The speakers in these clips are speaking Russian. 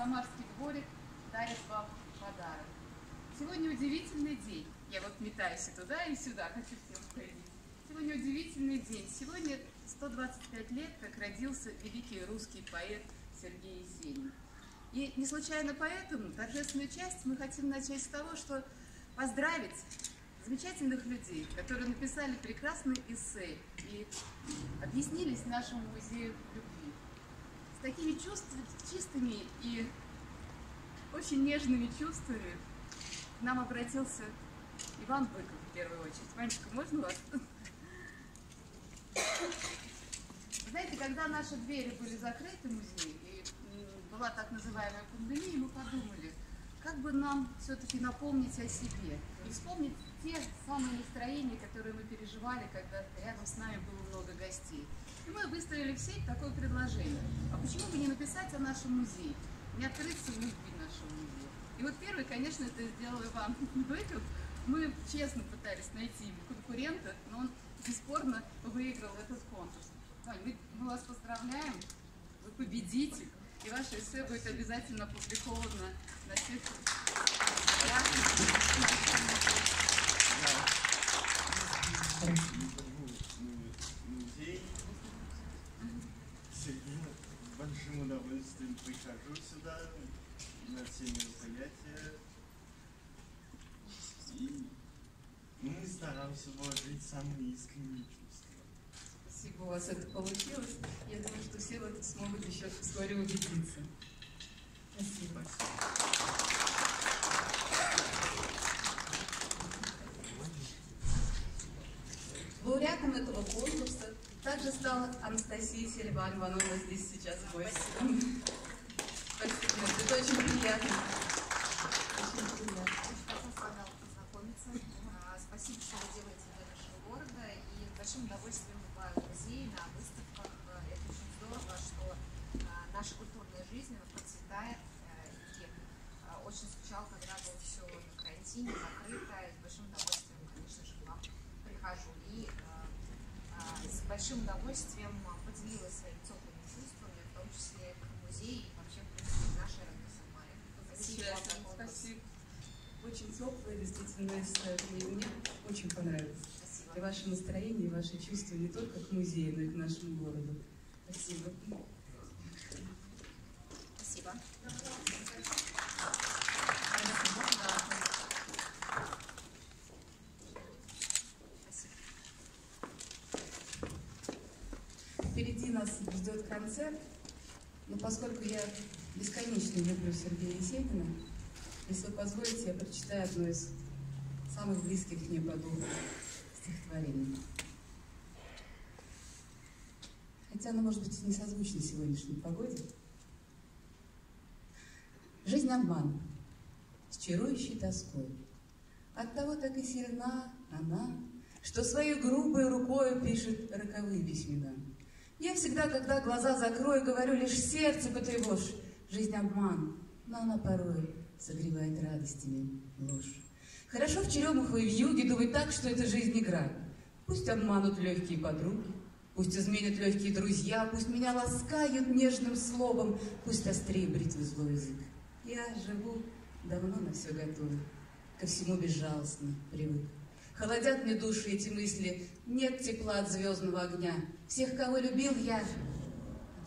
Самарский дворик дарит вам подарок. Сегодня удивительный день. Я вот метаюсь и туда, и сюда, хочу всем сказать. Сегодня удивительный день. Сегодня 125 лет, как родился великий русский поэт Сергей Есенин. И не случайно поэтому торжественную часть мы хотим начать с того, что поздравить замечательных людей, которые написали прекрасный эссе и объяснились нашему музею любви. Такими чувствами, чистыми и очень нежными чувствами к нам обратился Иван Быков в первую очередь. Ванечка, можно вас? Знаете, когда наши двери были закрыты в музее, и была так называемая пандемия, мы подумали, как бы нам все-таки напомнить о себе и вспомнить те самые настроения, которые мы переживали, когда рядом с нами было много гостей. Мы выставили в сеть такое предложение. А почему бы не написать о нашем музее, не открыться в любви нашего музея? И вот первый, конечно, это сделал Иван Быков. Мы честно пытались найти ему конкурента, но он бесспорно выиграл этот конкурс. Вань, мы, мы вас поздравляем, вы победитель, и ваше эссе будет обязательно опубликовано на всех музей. Всегда с большим удовольствием прихожу сюда на все мероприятия. И мы стараемся вложить самые искренние чувства. Спасибо, у вас это получилось. Я думаю, что все в смогут еще вскоре убедиться. Спасибо. Лауреатом этого конкурса Анастасия Селиванова. Она здесь сейчас в гости. Спасибо. Это очень приятно. Очень приятно. Очень с вами познакомиться. А, Спасибо, что вы делаете для нашего города. И с большим удовольствием бываю в музее, на выставках. Это очень здорово, что а, наша культурная жизнь она процветает. а, И а, очень скучал, когда было все на карантине, закрыто. И с большим удовольствием, конечно же, к вам прихожу. И а, а, с большим удовольствием а, поделилась своими теплыми чувствами, в том числе к музею и вообще, в принципе, к нашей родной Самаре. Спасибо вам за Замечательно, конкурс. спасибо. Очень теплое, действительно, эссе. И мне очень понравилось. Спасибо. И ваше настроение, и ваши чувства не только к музею, но и к нашему городу. Спасибо. Спасибо. Впереди нас ждет концерт, но поскольку я бесконечно люблю Сергея Есенина, если вы позволите, я прочитаю одно из самых близких мне по духу стихотворений. Хотя оно, может быть, и не созвучно сегодняшней погоде. Жизнь обман с чарующей тоской. Оттого так и сильна она, что своей грубой рукой пишет роковые письмена. Я всегда, когда глаза закрою, говорю лишь сердце потревожь. Жизнь обман, но она порой согревает радостями ложь. Хорошо в черемах и в юге думать так, что это жизнь игра. Пусть обманут легкие подруги, пусть изменят легкие друзья, пусть меня ласкают нежным словом, пусть острее бритвы злой язык. Я живу давно на все готове, ко всему безжалостно привык. Холодят мне души эти мысли, нет тепла от звездного огня. Всех, кого любил я,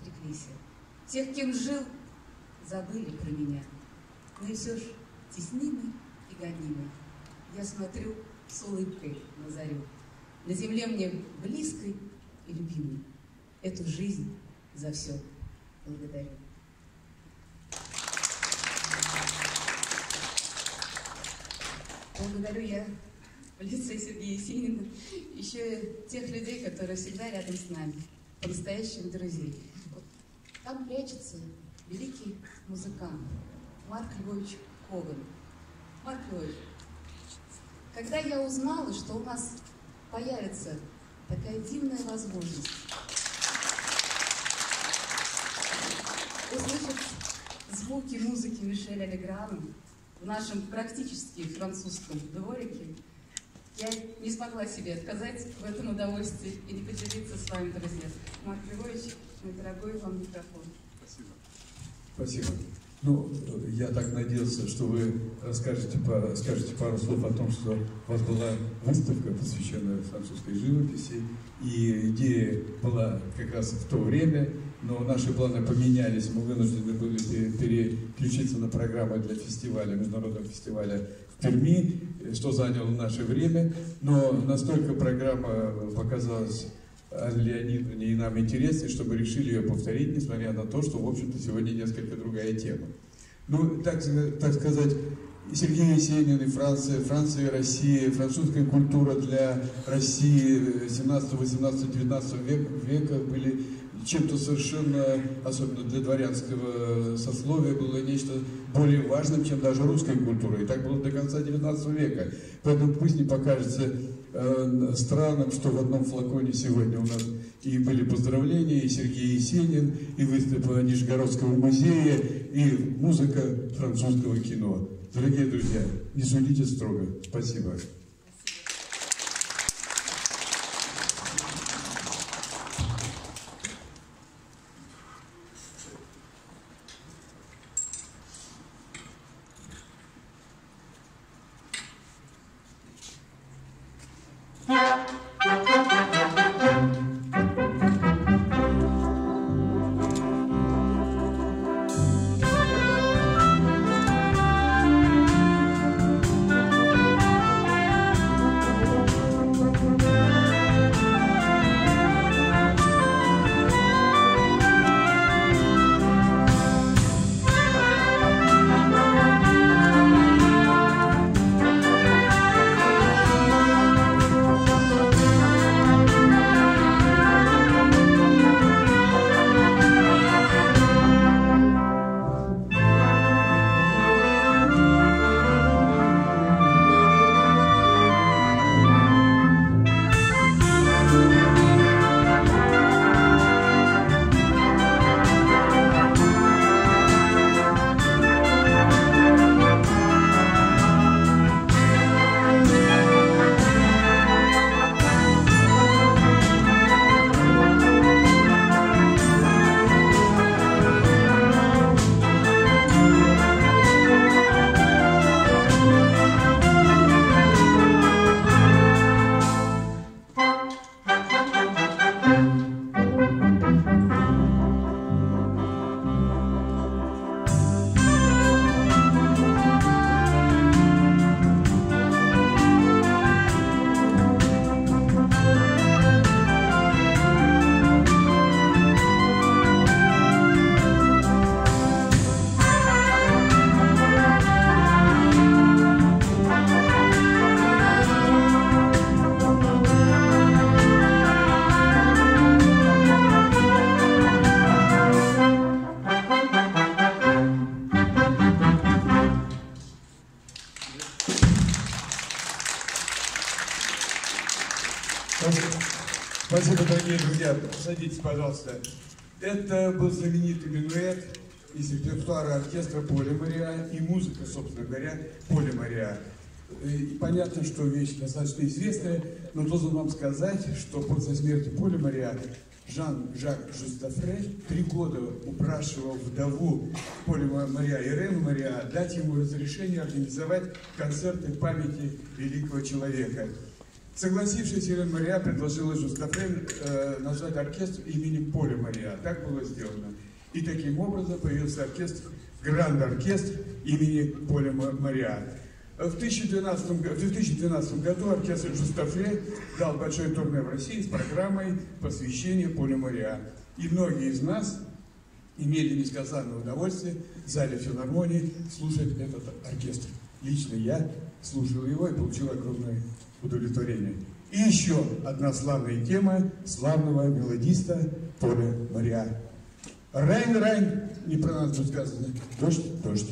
отреклись. Тех, кем жил, забыли про меня. Но все ж теснимый и гонимый. Я смотрю с улыбкой на зарю. На земле мне близкой и любимой. Эту жизнь за все благодарю. Благодарю я в лице Сергея Есенина еще и тех людей, которые всегда рядом с нами, по-настоящему друзей. Вот там прячется великий музыкант Марк Львович Коган. Марк Львович, когда я узнала, что у нас появится такая дивная возможность услышать звуки музыки Мишеля Леграна в нашем практически французском дворике, я не смогла себе отказать в этом удовольствии и не поделиться с вами, друзья. Марк Львович, мой дорогой вам микрофон. Спасибо. Спасибо. Ну, я так надеялся, что вы расскажете, скажете пару слов о том, что у вас была выставка, посвященная французской живописи, и идея была как раз в то время, но наши планы поменялись, мы вынуждены были переключиться на программы для фестиваля, международного фестиваля в Перми, что заняло наше время, но настолько программа показалась Леонидовне и нам интереснее, чтобы решили ее повторить, несмотря на то, что, в общем-то, сегодня несколько другая тема. Ну, так, так сказать, Сергей Есенин и Франция, Франция и Россия, французская культура для России 17, 18, 19 века, века были чем-то совершенно, особенно для дворянского сословия, было нечто более важным, чем даже русская культура. И так было до конца 19 века. Поэтому пусть не покажется э, странным, что в одном флаконе сегодня у нас и были поздравления, и Сергей Есенин, и выставка Нижегородского музея, и музыка французского кино. Дорогие друзья, не судите строго. Спасибо. Садитесь, пожалуйста. Это был знаменитый минуэт из репертуара оркестра Поля Мария и музыка, собственно говоря, Поля Мария. И понятно, что вещь достаточно известная, но должен вам сказать, что после смерти Поля Мария Жан-Жак Жустафре три года упрашивал вдову Поля Мария Ирену Мария дать ему разрешение организовать концерты памяти великого человека. Согласившись, Елена Мария предложила Жустафрен э, назвать оркестр именем Поля Мария. Так было сделано. И таким образом появился оркестр, гранд-оркестр имени Поля Мария. В 2012, в 2012 году оркестр Жустафре дал большое турне в России с программой посвящения Полю Мария. И многие из нас имели несказанное удовольствие в зале филармонии слушать этот оркестр. Лично я слушал его и получил огромное удовлетворения. И еще одна славная тема славного мелодиста Поля Мария. Райн, Райн, не про нас будет сказано, дождь, дождь.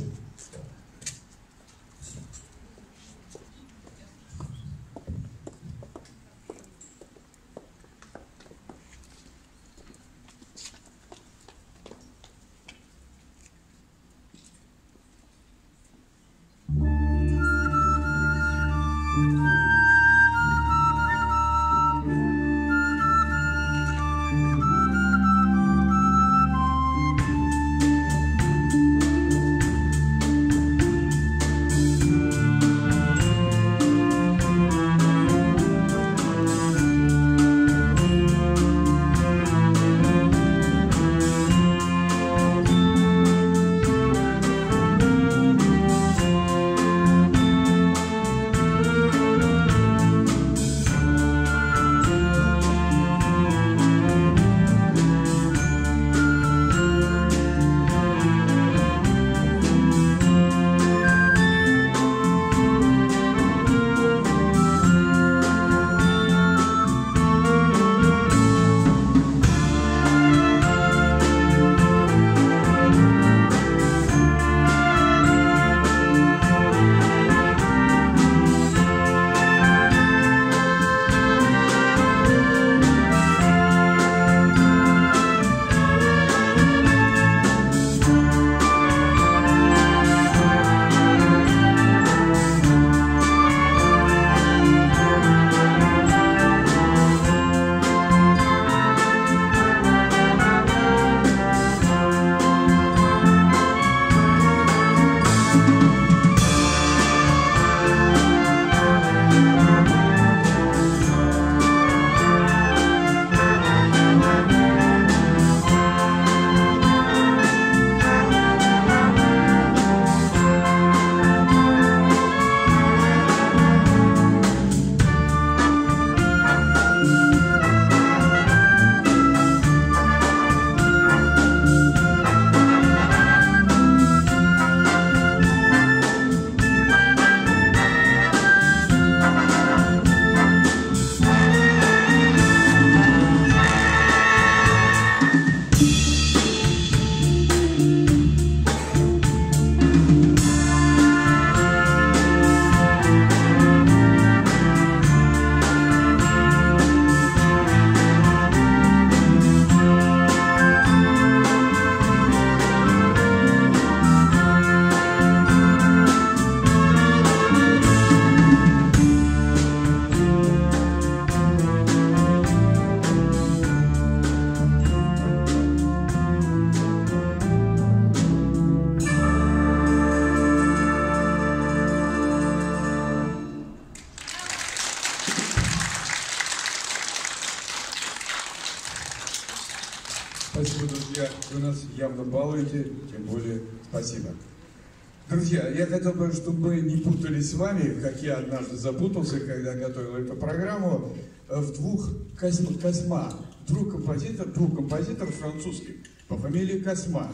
Бы, чтобы мы не путались с вами, как я однажды запутался, когда готовил эту программу, в двух Косьма, Косьма двух композиторов, двух композиторов французских по фамилии Косьма.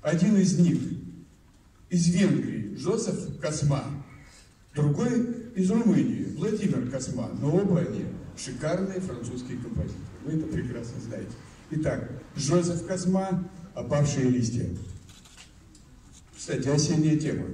Один из них из Венгрии, Жозеф Косьма, другой из Румынии, Владимир Косьма. Но оба они шикарные французские композиторы. Вы это прекрасно знаете. Итак, Жозеф Косьма «Опавшие листья». Кстати, осенняя тема.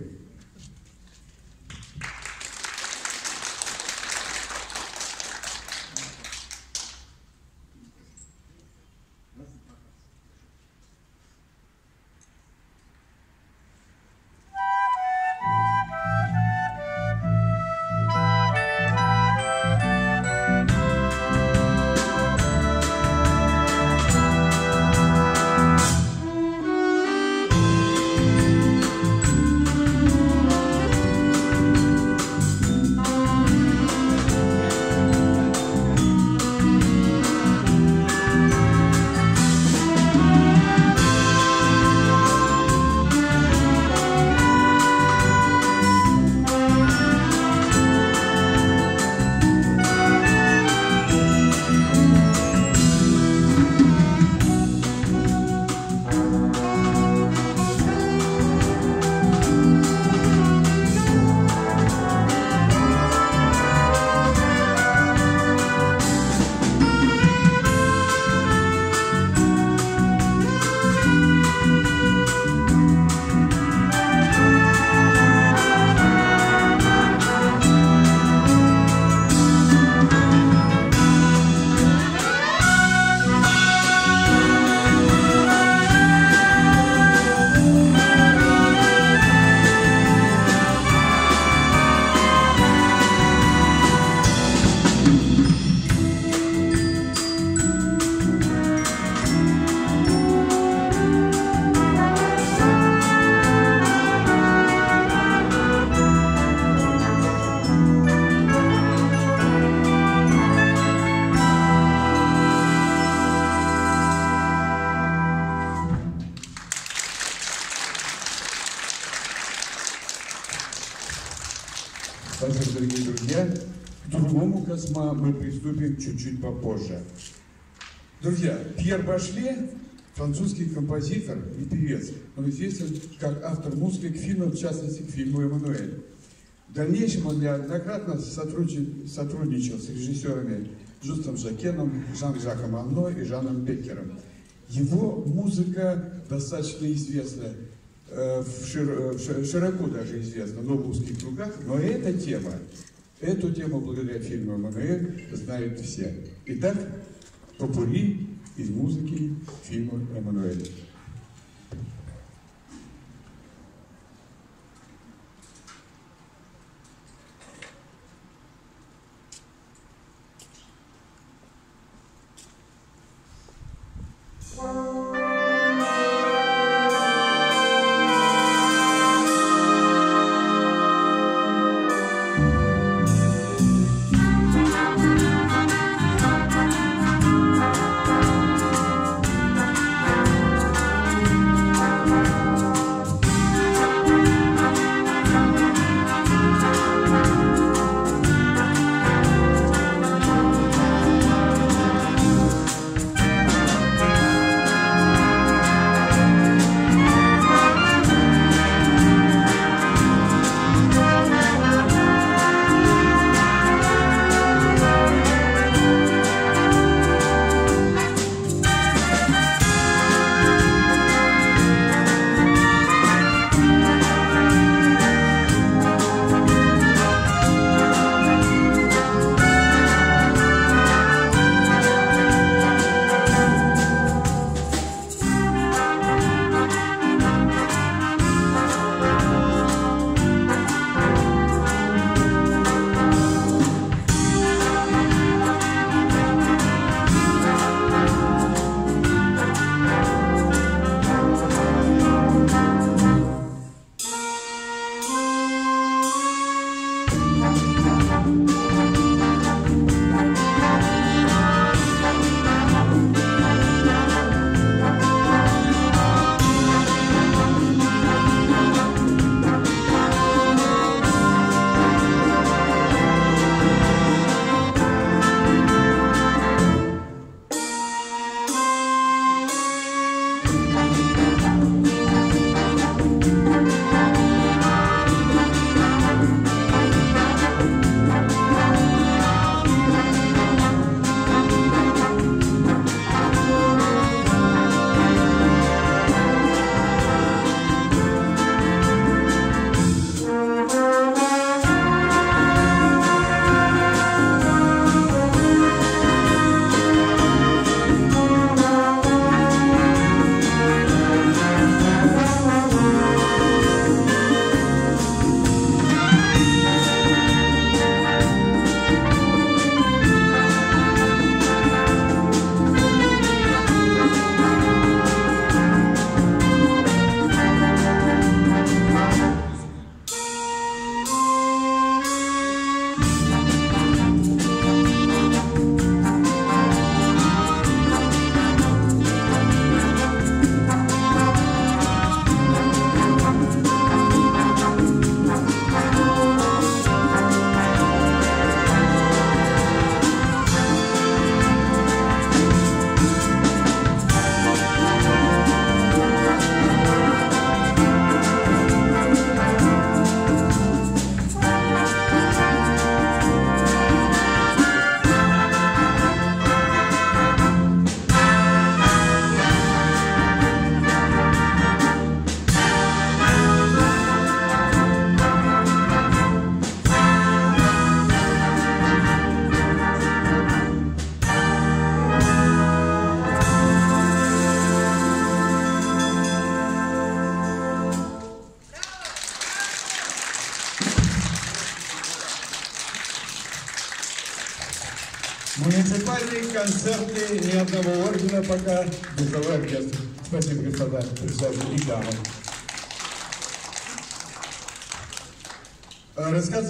Спасибо, дорогие друзья. К другому Косма мы приступим чуть-чуть попозже. Друзья, Пьер Башле, французский композитор и певец, он известен как автор музыки к фильмам, в частности, к фильму «Эммануэль». В дальнейшем он неоднократно сотрудничал, с режиссерами Жустом Жакеном, Жан-Жаком Анно и Жаном Беккером. Его музыка достаточно известна, широко даже известна, но в узких кругах, но эта тема, эту тему благодаря фильму «Эммануэль» знают все. Итак, попури из музыки фильма «Эммануэль».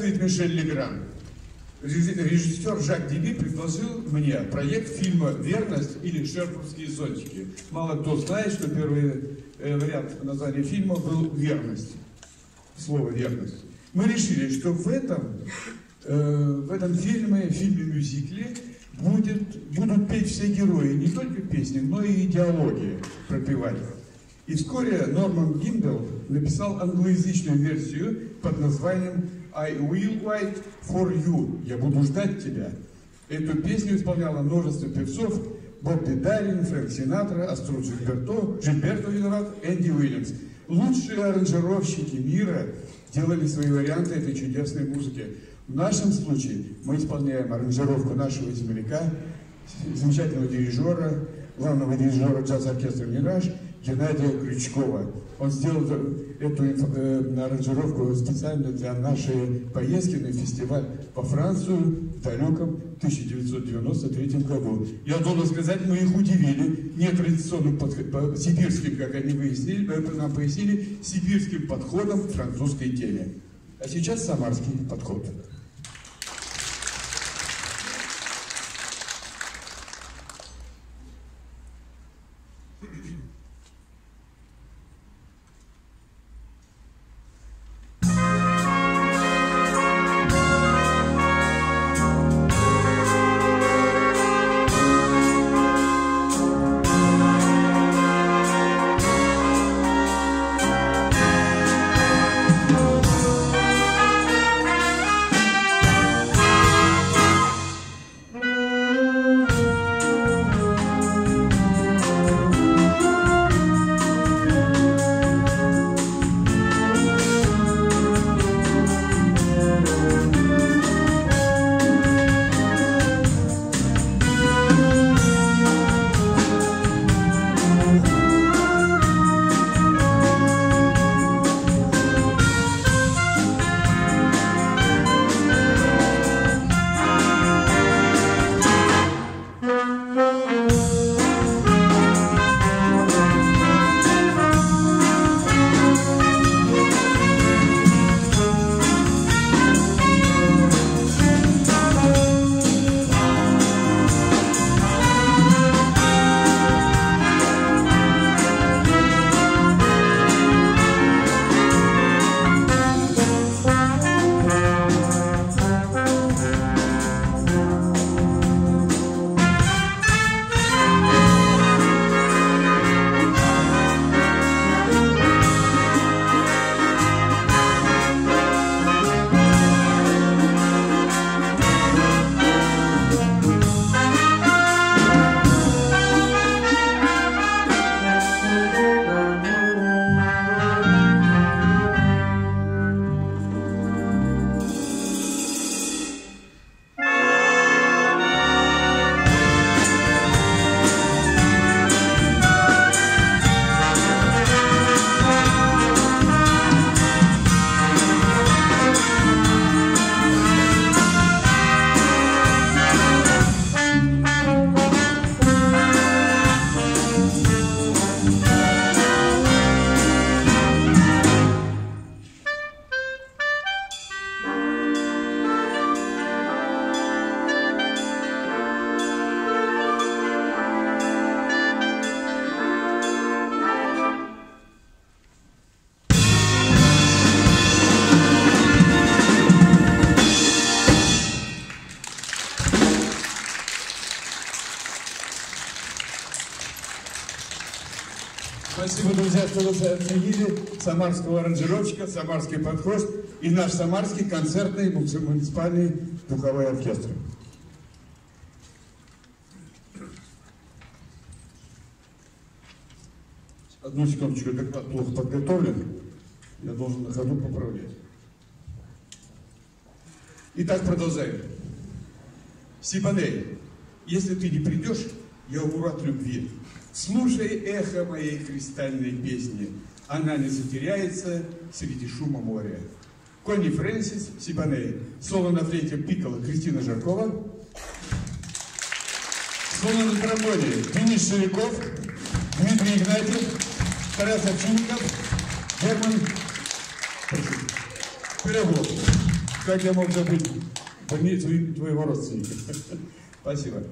Рассказывает Мишель Легран. Режи- Режиссер Жак Диби предложил мне проект фильма «Верность» или «Шерпурские зонтики». Мало кто знает, что первый э, вариант названия фильма был «Верность». Слово «верность». Мы решили, что в этом, э, в этом фильме, фильме-мюзикле будет, будут петь все герои, не только песни, но и идеологии пропевать. И вскоре Норман Гиндел написал англоязычную версию под названием I will wait for you. Я буду ждать тебя. Эту песню исполняло множество певцов. Бобби Дайлин, Фрэнк Синатра, Астру Джильберто, Джильберто виноват, Энди Уильямс. Лучшие аранжировщики мира делали свои варианты этой чудесной музыки. В нашем случае мы исполняем аранжировку нашего земляка, замечательного дирижера, главного дирижера джаз-оркестра «Мираж» Геннадия Крючкова. Он сделал эту э, аранжировку специально для нашей поездки на фестиваль по Францию в далеком 1993 году. Я должен сказать, мы их удивили нетрадиционным подход- по- сибирским, как они выяснили, э, нам пояснили, сибирским подходом к французской теме. А сейчас самарский подход. Вы оценили самарского аранжировщика, самарский подход и наш самарский концертный муниципальный духовой оркестр. Одну секундочку, доклад плохо подготовлен. Я должен на ходу поправлять. Итак, продолжаем. Сибаней, если ты не придешь, я умру от любви. Слушай эхо моей кристальной песни. Она не затеряется среди шума моря. Конни Фрэнсис, Сибаней. Соло на флейте Пикала Кристина Жаркова. Соло на тромбоне Денис Ширяков, Дмитрий Игнатьев, Тарас Овчинников, Герман Пирогов. Как я мог забыть больницу твоего родственника? Спасибо.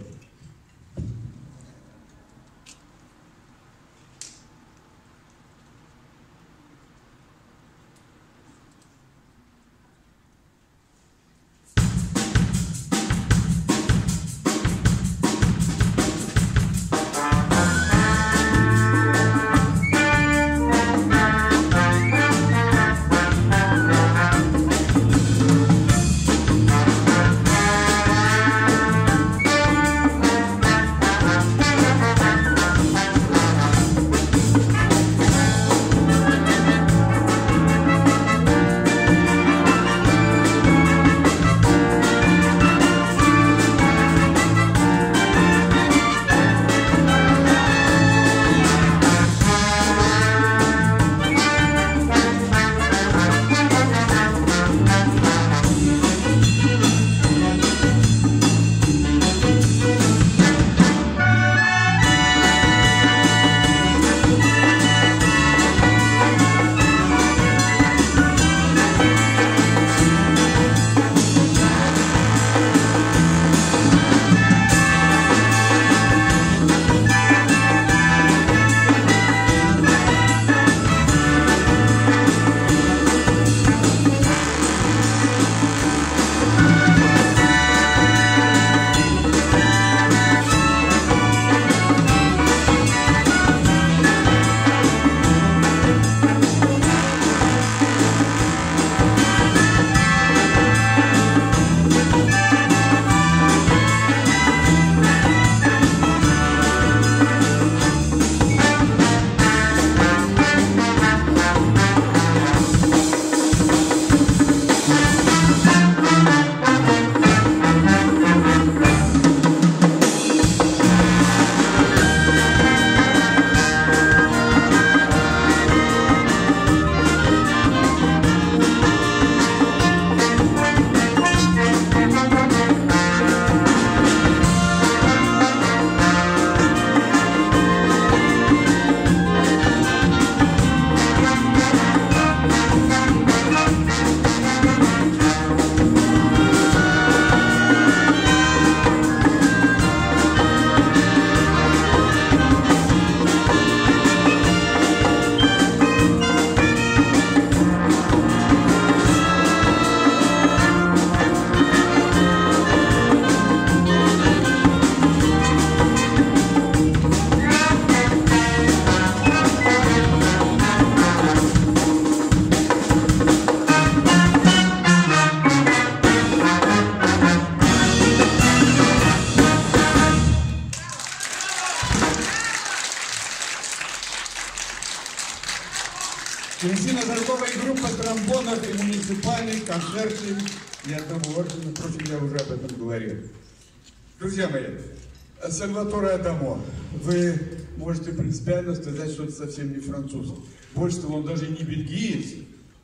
Адамо, вы можете принципиально сказать, что это совсем не француз. Больше того, он даже не бельгиец,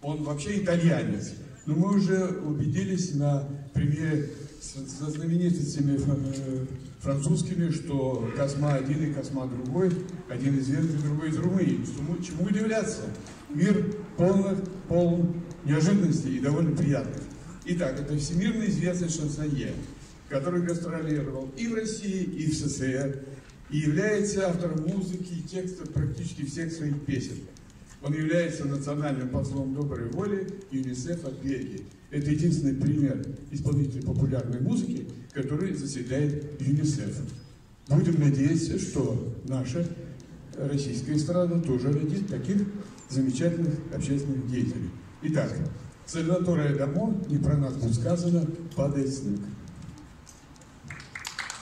он вообще итальянец. Но мы уже убедились на примере со знаменитостями э, французскими, что Косма один и Косма другой, один из Венгрии, другой из Румынии. Чему, чему удивляться? Мир полных, полон неожиданностей и довольно приятных. Итак, это всемирно известный шансонье, который гастролировал и в России, и в СССР, и является автором музыки и текстов практически всех своих песен. Он является национальным послом доброй воли ЮНИСЕФ от Бельгии. Это единственный пример исполнителя популярной музыки, который заседает ЮНИСЕФ. Будем надеяться, что наша российская эстрада тоже родит таких замечательных общественных деятелей. Итак, Сальваторе Адамо, не про нас будет сказано, падает снег.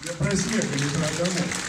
Я про снег, а не про Адамо.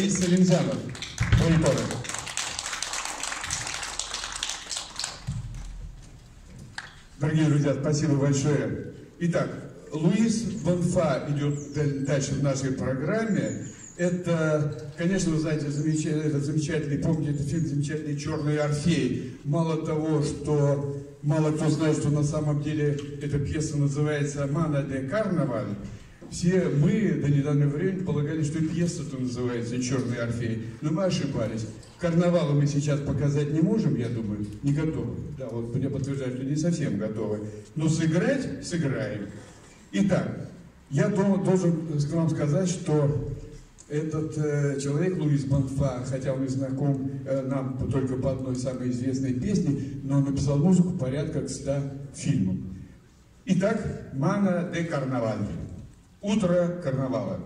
Раис Салимзянов. Мониторы. Дорогие друзья, спасибо большое. Итак, Луис Бонфа идет дальше в нашей программе. Это, конечно, вы знаете, замечательный, этот замечательный, помните, этот фильм замечательный «Черный Орфей». Мало того, что мало кто знает, что на самом деле эта пьеса называется «Мана де Карнаваль», все мы до недавнего времени полагали, что пьеса-то называется «Черный Орфей». Но мы ошибались. Карнавала мы сейчас показать не можем, я думаю, не готовы. Да, вот мне подтверждают, что не совсем готовы. Но сыграть сыграем. Итак, я должен вам сказать, что этот э, человек, Луис Бонфа, хотя он и знаком э, нам только по одной самой известной песне, но он написал музыку порядка к 100 фильмам. Итак, «Мана де Карнаваль». Утро карнавала.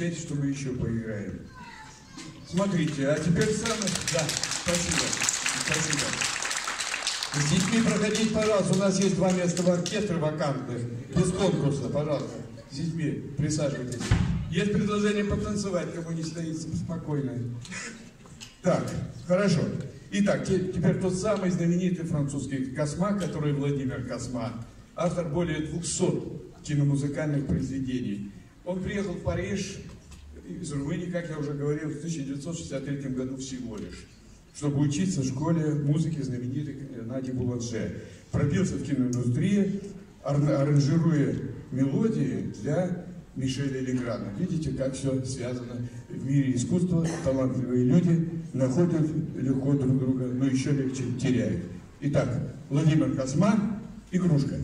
Встречаете, что мы еще поиграем. Смотрите, а теперь самое... Да, спасибо. Спасибо. С детьми проходить, пожалуйста. У нас есть два места в оркестре вакантных. Без конкурса, пожалуйста. С детьми присаживайтесь. Есть предложение потанцевать, кому не стоит спокойно. Так, хорошо. Итак, теперь тот самый знаменитый французский Косма, который Владимир Косма, автор более 200 киномузыкальных произведений. Он приехал в Париж из Румынии, как я уже говорил, в 1963 году всего лишь, чтобы учиться в школе музыки знаменитой Нади Буланже. Пробился в киноиндустрии, аранжируя мелодии для Мишеля Леграна. Видите, как все связано в мире искусства. Талантливые люди находят легко друг друга, но еще легче теряют. Итак, Владимир Косман, «Игрушка».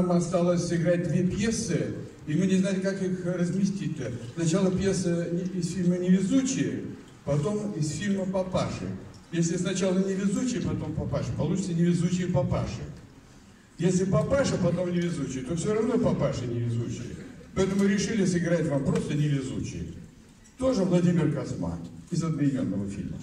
Нам осталось сыграть две пьесы, и мы не знали, как их разместить-то. Сначала пьеса из фильма «Невезучие», потом из фильма «Папаши». Если сначала невезучие, потом папаша, получится невезучие папаши. Если папаша, потом невезучий, то все равно папаша невезучий. Поэтому решили сыграть вам просто невезучие. Тоже Владимир Косма из одноименного фильма.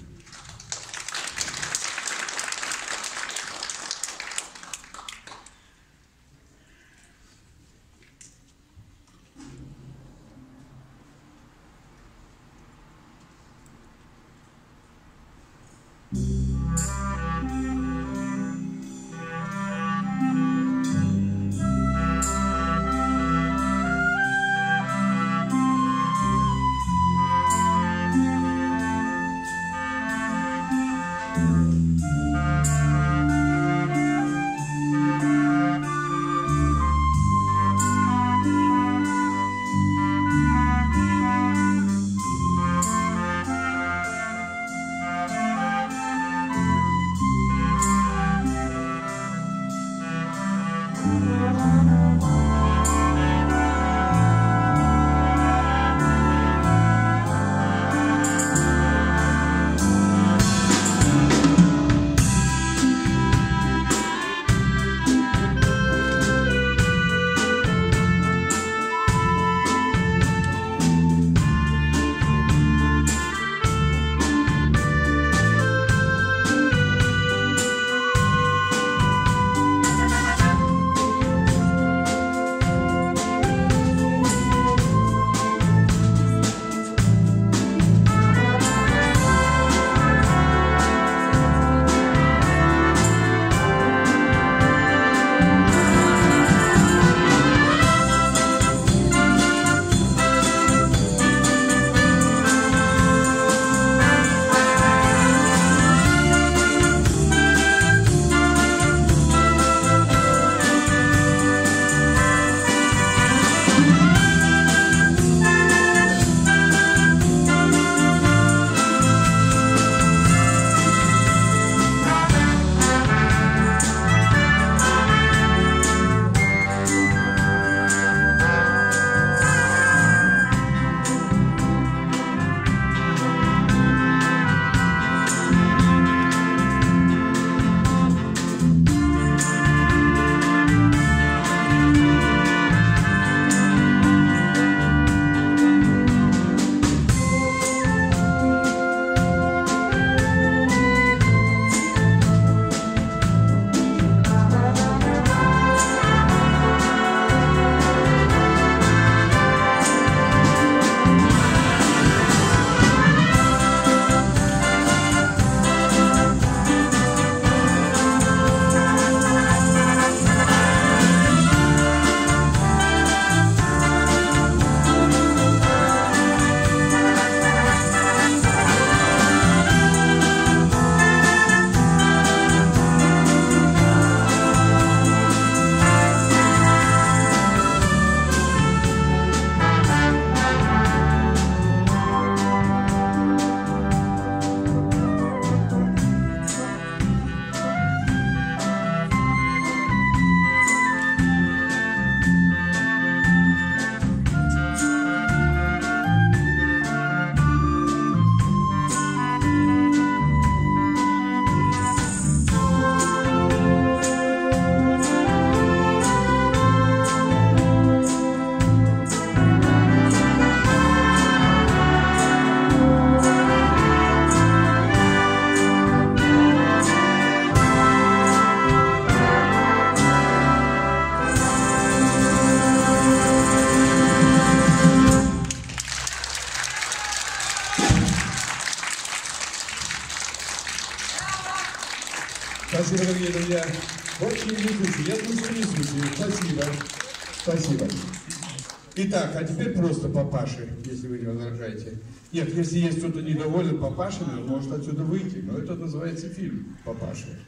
Итак, а теперь просто папаши, если вы не возражаете. Нет, если есть кто-то недоволен папашами, он может отсюда выйти. Но это называется фильм «Папаши».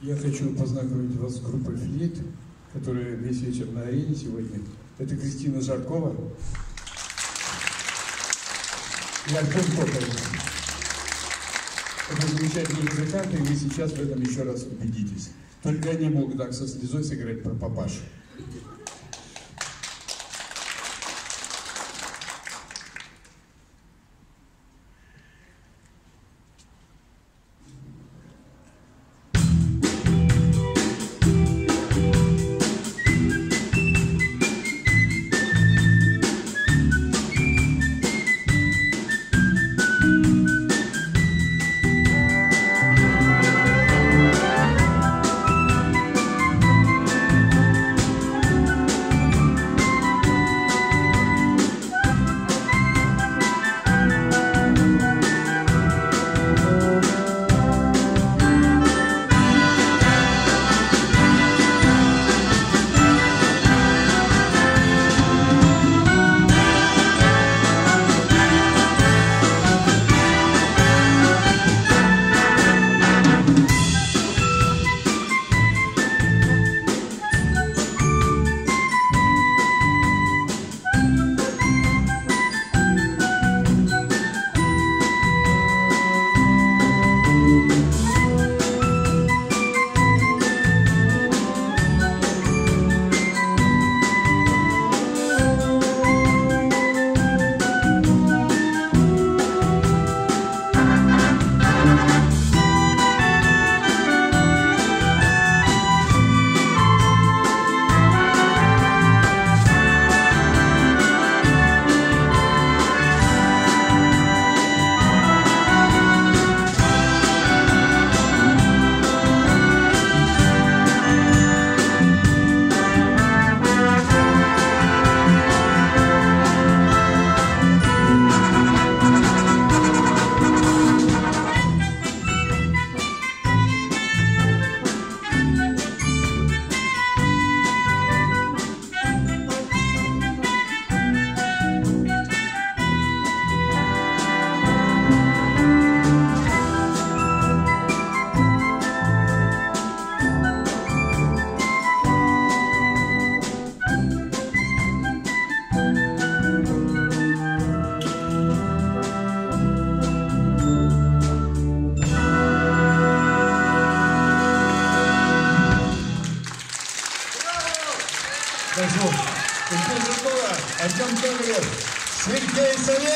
Я хочу познакомить вас с группой «Флит», которая весь вечер на арене сегодня. Это Кристина Жаркова Копарев. Это замечательные музыканты, и вы сейчас в этом еще раз убедитесь. Только они могут так со слезой сыграть про папашу.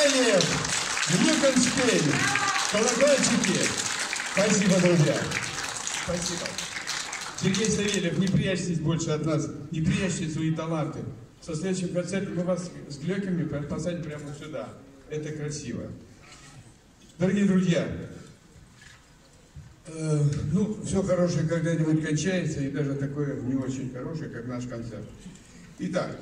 Сергей Савельев, Ньютонштейн, колокольчики. Спасибо, друзья. Спасибо. Сергей Савельев, не прячьтесь больше от нас, не прячьте свои таланты. Со следующим концертом мы вас с глёками посадим прямо сюда. Это красиво. Дорогие друзья, э, ну, все хорошее когда-нибудь кончается, и даже такое не очень хорошее, как наш концерт. Итак,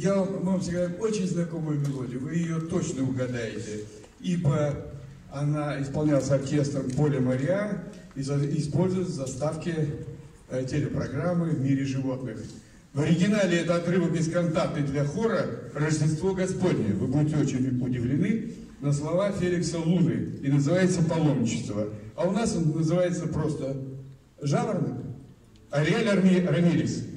я вам, вам сыграю очень знакомую мелодию, вы ее точно угадаете, ибо она исполнялась оркестром Поля Мария и используется в заставке э, телепрограммы «В мире животных». В оригинале это отрывок из кантаты для хора «Рождество Господне». Вы будете очень удивлены на слова Феликса Луны и называется «Паломничество». А у нас он называется просто «Жаворонок». Ариэль Арми...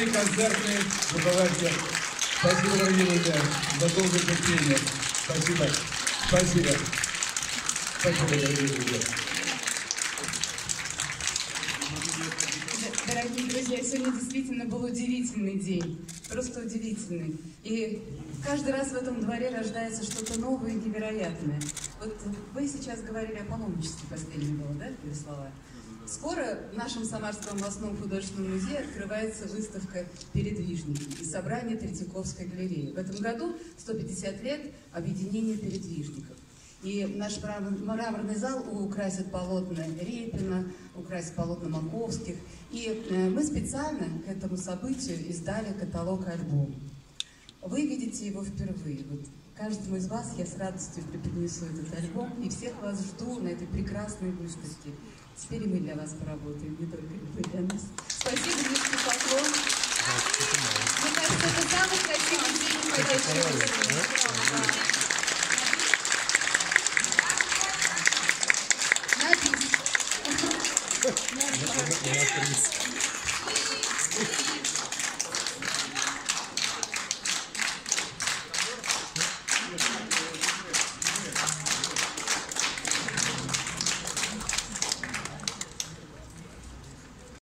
Музыкальные, концертные, забывайте. Спасибо, дорогие друзья, за долгое терпение. Спасибо. Спасибо. Спасибо, дорогие друзья. Дорогие друзья, сегодня действительно был удивительный день. Просто удивительный. И каждый раз в этом дворе рождается что-то новое и невероятное. Вот вы сейчас говорили о паломничестве, последнее было, да, две слова? Скоро в нашем Самарском областном художественном музее открывается выставка «Передвижники» и собрание Третьяковской галереи. В этом году 150 лет объединения передвижников. И наш мраморный зал украсит полотна Репина, украсит полотна Маковских. И э, мы специально к этому событию издали каталог альбом. Вы видите его впервые. Вот каждому из вас я с радостью преподнесу этот альбом и всех вас жду на этой прекрасной выставке. Теперь мы для вас поработаем, не только вы для нас. Спасибо, низкий поклон. Мне кажется, это самый красивый день, когда я Надеюсь.